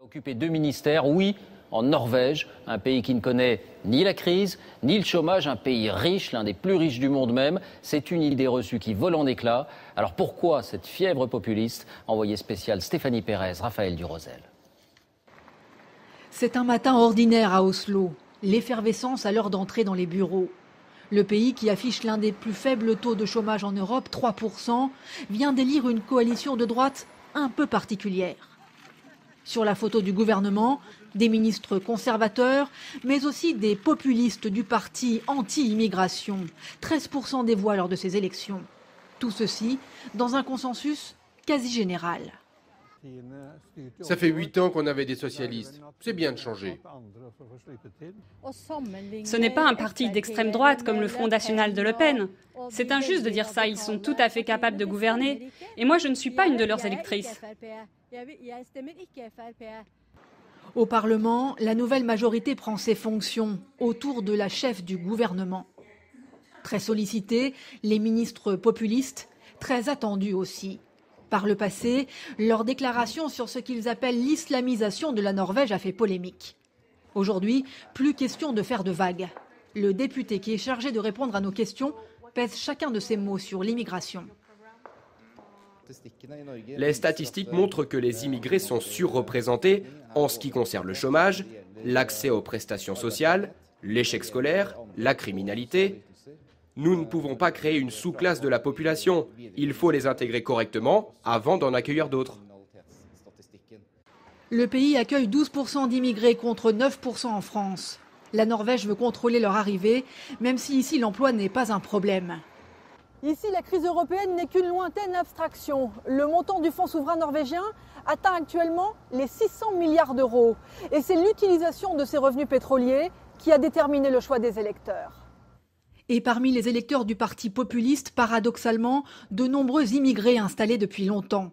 Occuper deux ministères, oui, en Norvège, un pays qui ne connaît ni la crise, ni le chômage, un pays riche, l'un des plus riches du monde même. C'est une idée reçue qui vole en éclats. Alors pourquoi cette fièvre populiste Envoyé spécial Stéphanie Pérez, Raphaël Durosel. C'est un matin ordinaire à Oslo, l'effervescence à l'heure d'entrer dans les bureaux. Le pays qui affiche l'un des plus faibles taux de chômage en Europe, 3%, vient d'élire une coalition de droite un peu particulière. Sur la photo du gouvernement, des ministres conservateurs, mais aussi des populistes du parti anti-immigration, 13% des voix lors de ces élections. Tout ceci dans un consensus quasi général. Ça fait huit ans qu'on avait des socialistes. C'est bien de changer. Ce n'est pas un parti d'extrême droite comme le Front National de Le Pen. C'est injuste de dire ça. Ils sont tout à fait capables de gouverner. Et moi, je ne suis pas une de leurs électrices. Au Parlement, la nouvelle majorité prend ses fonctions autour de la chef du gouvernement. Très sollicités, les ministres populistes, très attendus aussi. Par le passé, leur déclaration sur ce qu'ils appellent l'islamisation de la Norvège a fait polémique. Aujourd'hui, plus question de faire de vagues. Le député qui est chargé de répondre à nos questions pèse chacun de ses mots sur l'immigration. Les statistiques montrent que les immigrés sont surreprésentés en ce qui concerne le chômage, l'accès aux prestations sociales, l'échec scolaire, la criminalité. Nous ne pouvons pas créer une sous-classe de la population. Il faut les intégrer correctement avant d'en accueillir d'autres. Le pays accueille 12% d'immigrés contre 9% en France. La Norvège veut contrôler leur arrivée, même si ici l'emploi n'est pas un problème. Ici, la crise européenne n'est qu'une lointaine abstraction. Le montant du fonds souverain norvégien atteint actuellement les 600 milliards d'euros. Et c'est l'utilisation de ces revenus pétroliers qui a déterminé le choix des électeurs. Et parmi les électeurs du parti populiste, paradoxalement, de nombreux immigrés installés depuis longtemps.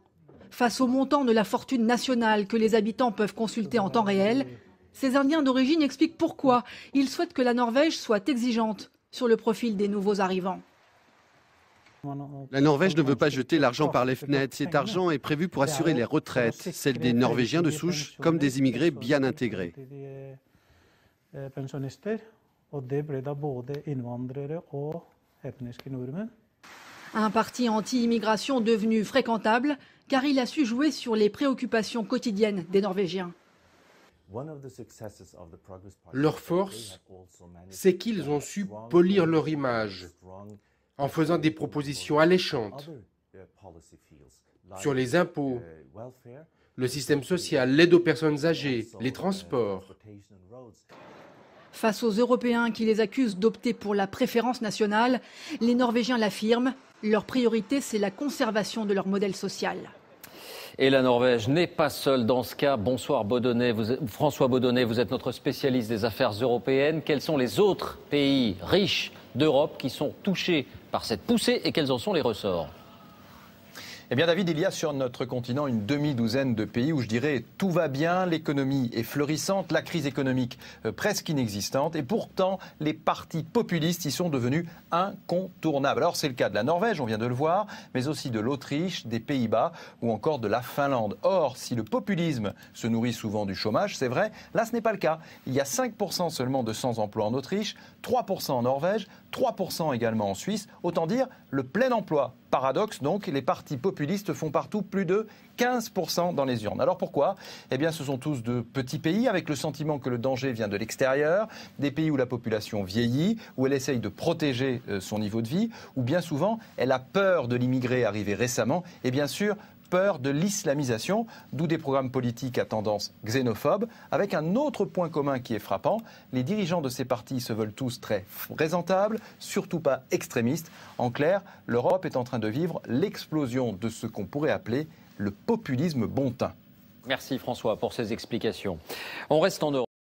Face au montant de la fortune nationale que les habitants peuvent consulter en temps réel, ces Indiens d'origine expliquent pourquoi ils souhaitent que la Norvège soit exigeante sur le profil des nouveaux arrivants. La Norvège ne veut pas jeter l'argent par les fenêtres. Cet argent est prévu pour assurer les retraites, celles des Norvégiens de souche comme des immigrés bien intégrés. Un parti anti-immigration devenu fréquentable car il a su jouer sur les préoccupations quotidiennes des Norvégiens. Leur force, c'est qu'ils ont su polir leur image en faisant des propositions alléchantes sur les impôts, le système social, l'aide aux personnes âgées, les transports. Face aux Européens qui les accusent d'opter pour la préférence nationale, les Norvégiens l'affirment, leur priorité c'est la conservation de leur modèle social. Et la Norvège n'est pas seule dans ce cas. Bonsoir Baudonnet, François Baudonnet, vous êtes notre spécialiste des affaires européennes. Quels sont les autres pays riches d'Europe qui sont touchés par cette poussée et quels en sont les ressorts? Eh bien, David, il y a sur notre continent une demi-douzaine de pays où je dirais tout va bien, l'économie est florissante, la crise économique euh, presque inexistante, et pourtant les partis populistes y sont devenus incontournables. Alors, c'est le cas de la Norvège, on vient de le voir, mais aussi de l'Autriche, des Pays-Bas ou encore de la Finlande. Or, si le populisme se nourrit souvent du chômage, c'est vrai, là, ce n'est pas le cas. Il y a 5% seulement de sans-emploi en Autriche, 3% en Norvège, 3% également en Suisse. Autant dire le plein emploi paradoxe, donc, les partis populistes font partout plus de 15% dans les urnes. Alors pourquoi? Eh bien, ce sont tous de petits pays avec le sentiment que le danger vient de l'extérieur, des pays où la population vieillit, où elle essaye de protéger euh, son niveau de vie, où bien souvent elle a peur de l'immigré arrivé récemment, et bien sûr peur de l'islamisation, d'où des programmes politiques à tendance xénophobe, avec un autre point commun qui est frappant, les dirigeants de ces partis se veulent tous très présentables, surtout pas extrémistes. En clair, l'Europe est en train de vivre l'explosion de ce qu'on pourrait appeler le populisme bon teint. Merci François pour ces explications. On reste en Europe.